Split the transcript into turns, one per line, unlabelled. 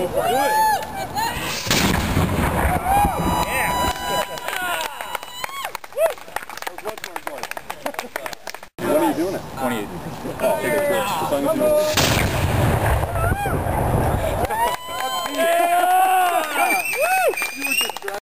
Go for it. Do it.
Are you doing it?
28.
Oh, take a. As long as you